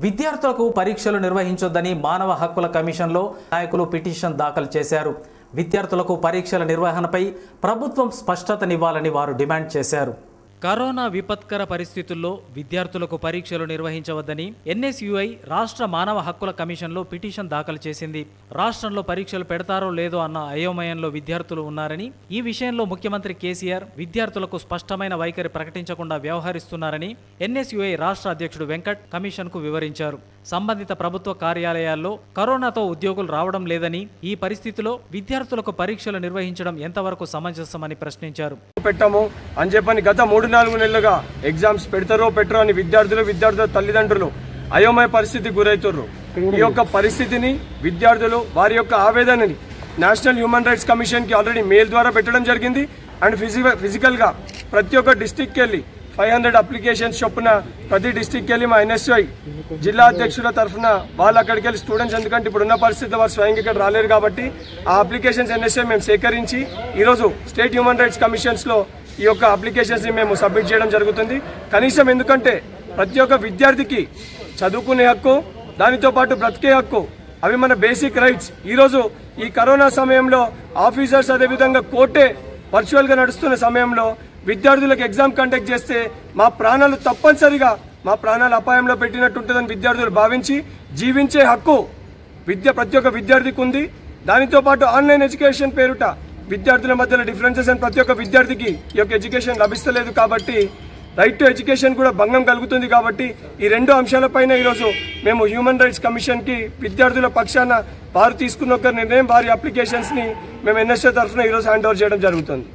విద్యార్థులకు పరీక్షలు నిర్వహించొద్దని మానవ హక్కుల కమిషన్లో నాయకులు పిటిషన్ దాఖలు చేశారు. విద్యార్థులకు పరీక్షల నిర్వహణపై ప్రభుత్వం స్పష్టతనివ్వాలని వారు డిమాండ్ చేశారు. కరోనా విపత్కర పరిస్థితుల్లో విద్యార్థులకు పరీక్షలు నిర్వహించవద్దని ఎన్ఎస్యుఐ రాష్ట్ర మానవ హక్కుల కమిషన్లో పిటిషన్ దాఖలు చేసింది. రాష్ట్రంలో పరీక్షలు పెడతారో లేదో అన్న అయోమయంలో విద్యార్థులు ఉన్నారని ఈ విషయంలో ముఖ్యమంత్రి కేసీఆర్ విద్యార్థులకు స్పష్టమైన వైఖరి ప్రకటించకుండా వ్యవహరిస్తున్నారని ఎన్ఎస్యుఐ రాష్ట్ర అధ్యక్షుడు వెంకట్ కమిషన్కు వివరించారు. సంబంధిత ప్రభుత్వ కార్యాలయాల్లో కరోనాతో ఉద్యోగులు రావడం లేదని ఈ పరిస్థితిలో విద్యార్థులకు పరీక్షలు నిర్వహించడం ఎంతవరకు సమంజసమని ప్రశ్నించారు. పెట్టాము. అని చెప్పని గత మూడు నాలుగు నెలలుగా ఎగ్జామ్స్ పెడతారో పెట్టరో అని విద్యార్థులు విద్యార్థుల తల్లిదండ్రులు అయోమయ పరిస్థితి గురవుతున్నారు ఈ యొక్క పరిస్థితిని విద్యార్థులు వారి యొక్క ఆవేదనని నేషనల్ హ్యూమన్ రైట్స్ కమిషన్కి ఆల్రెడీ మెయిల్ ద్వారా పెట్టడం జరిగింది. అండ్ ఫిజికల్ ఫిజికల్గా ప్రతి ఒక్క డిస్టిక్ వెళ్ళి ఫైవ్ హండ్రెడ్ అప్లికేషన్స్ చొప్పున ప్రతి డిస్టిక్ వెళ్ళి మా ఎన్ఎస్ఐ జిల్లా అధ్యక్షుల తరఫున వాళ్ళు అక్కడికి వెళ్ళి స్టూడెంట్స్ ఎందుకంటే ఇప్పుడున్న పరిస్థితిలో వారు స్వయంగా ఇక్కడ రాలేరు కాబట్టి ఆ అప్లికేషన్స్ ఎన్ఎస్ఐ మేము సేకరించి ఈరోజు స్టేట్ హ్యూమన్ రైట్స్ కమిషన్స్లో ఈ యొక్క అప్లికేషన్స్ని మేము సబ్మిట్ చేయడం జరుగుతుంది. కనీసం ఎందుకంటే ప్రతి ఒక్క విద్యార్థికి చదువుకునే హక్కు దానితో పాటు బ్రతికే హక్కు అవి మన బేసిక్ రైట్స్. ఈరోజు ఈ కరోనా సమయంలో ఆఫీసర్స్ అదేవిధంగా కోర్టే వర్చువల్గా నడుస్తున్న సమయంలో విద్యార్థులకు ఎగ్జామ్ కండక్ట్ చేస్తే మా ప్రాణాలు తప్పనిసరిగా మా ప్రాణాలు అపాయంలో పెట్టినట్టుంటుందని విద్యార్థులు భావించి జీవించే హక్కు విద్య ప్రతి ఒక్క విద్యార్థికి ఉంది. దానితో పాటు ఆన్లైన్ ఎడ్యుకేషన్ పేరుట విద్యార్థుల మధ్యలో డిఫరెన్సెస్ అని ప్రతి ఒక్క విద్యార్థికి ఈ యొక్క ఎడ్యుకేషన్ లభిస్తలేదు కాబట్టి రైట్ టు ఎడ్యుకేషన్ కూడా భంగం కలుగుతుంది కాబట్టి ఈ రెండు అంశాలపైన ఈరోజు మేము హ్యూమన్ రైట్స్ కమిషన్కి విద్యార్థుల పక్షాన వారు తీసుకున్న ఒక నిర్ణయం వారి అప్లికేషన్స్ని మేము ఎన్ఎస్ఏ తరఫున ఈరోజు హ్యాండ్ ఓవర్ చేయడం జరుగుతుంది.